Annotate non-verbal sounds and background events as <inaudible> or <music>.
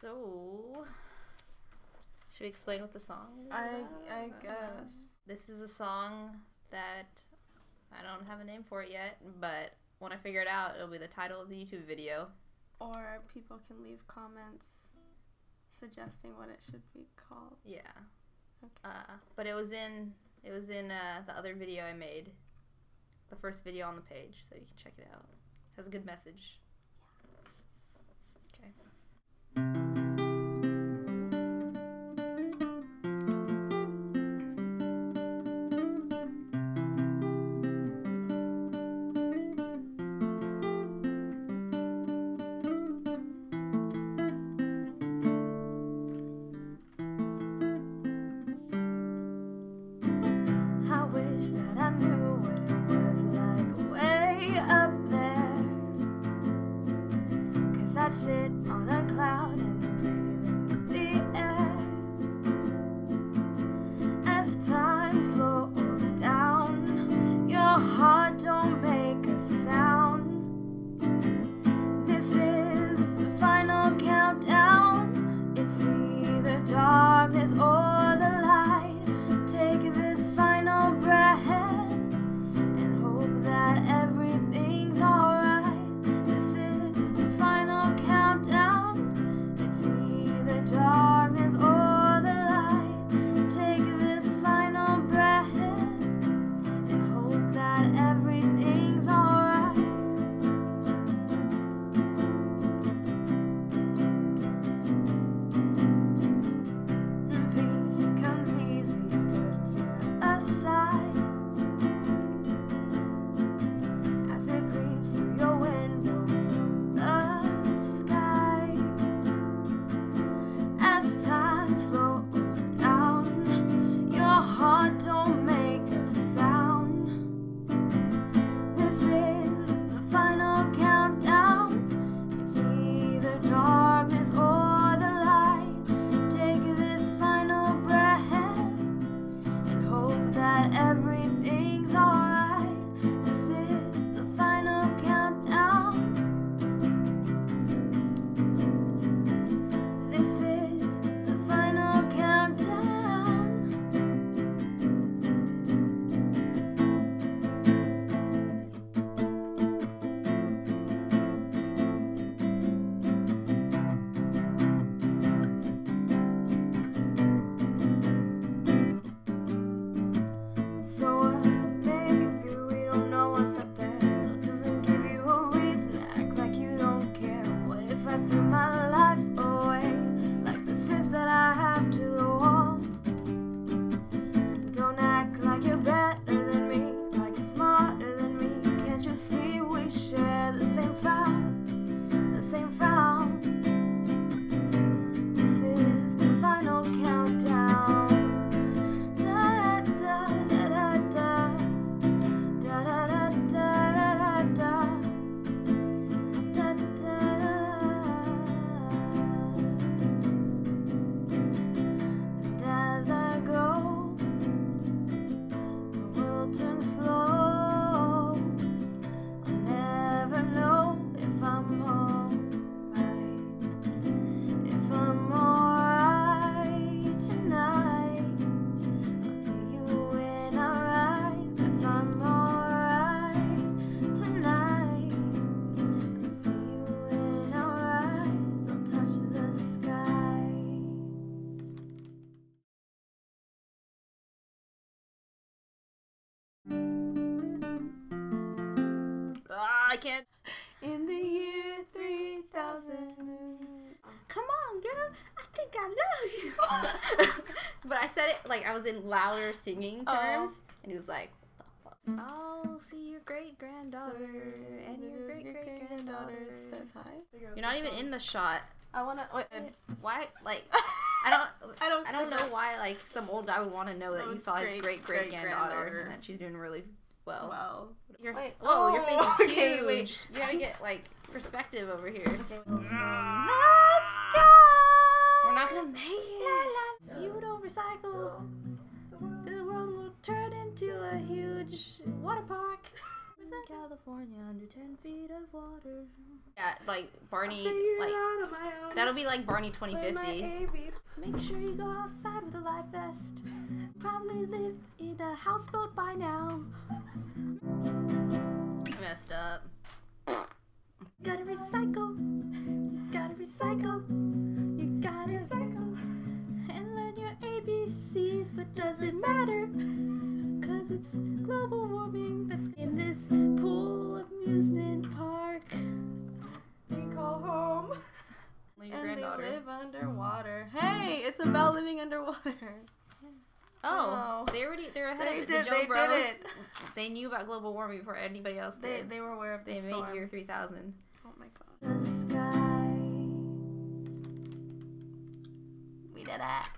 So, should we explain what the song is? I? I guess. This is a song that I don't have a name for it yet, but when I figure it out, it'll be the title of the YouTube video. Or people can leave comments suggesting what it should be called. Yeah. Okay. Uh, but it was in it was in uh, the other video I made, the first video on the page, so you can check it out. It has a good message. Yeah. Okay. Can't. In the year 3000. Come on, girl. I think I love you. <laughs> but I said it like I was in louder singing Oh. terms, and he was like, "What the fuck?" I'll see your great granddaughter and your great great granddaughter. says hi. You're not even in the shot. I wanna. Wait, Why? Like, <laughs> I don't. I don't. I don't know why. Like, some old guy would want to know that Oh, you saw his great, great granddaughter and that she's doing really well. Well. Your, Wait. Whoa, your Oh, face is okay, huge. wait. You gotta get like perspective over here. The sky. We're not gonna make it. If you don't recycle, the world will turn into a huge water park. <laughs> California. California under 10 feet of water. Yeah, like Barney. Like out on my own. that'll be like Barney 2050. Make sure you go outside with a life vest. Probably live in a houseboat by now. Messed up. Gotta recycle. Gotta recycle. You gotta recycle. And learn your ABCs, but does it matter? Cause it's global warming that's in this pool amusement park. We call home. And they live underwater. Hey, it's about living underwater. Oh, Oh. they already they're ahead They of it. did- the Joe they did it. <laughs> They knew about global warming before anybody else They, did. they were aware of the They made year 3000. Oh my god. The sky. We did it. Woo.